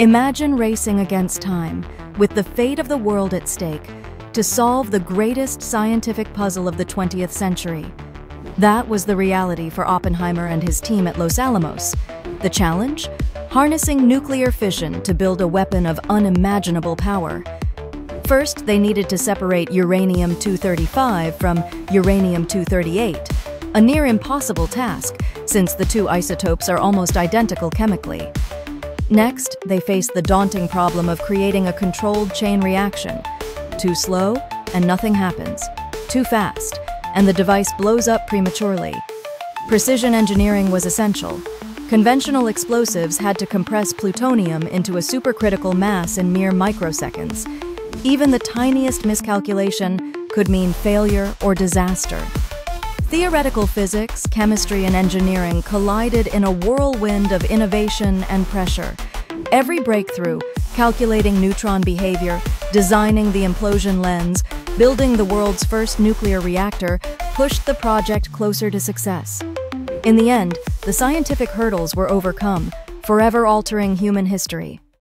Imagine racing against time, with the fate of the world at stake, to solve the greatest scientific puzzle of the 20th century. That was the reality for Oppenheimer and his team at Los Alamos. The challenge? Harnessing nuclear fission to build a weapon of unimaginable power. First, they needed to separate uranium-235 from uranium-238, a near impossible task since the two isotopes are almost identical chemically. Next, they faced the daunting problem of creating a controlled chain reaction. Too slow, and nothing happens. Too fast, and the device blows up prematurely. Precision engineering was essential. Conventional explosives had to compress plutonium into a supercritical mass in mere microseconds. Even the tiniest miscalculation could mean failure or disaster. Theoretical physics, chemistry, and engineering collided in a whirlwind of innovation and pressure. Every breakthrough, calculating neutron behavior, designing the implosion lens, building the world's first nuclear reactor, pushed the project closer to success. In the end, the scientific hurdles were overcome, forever altering human history.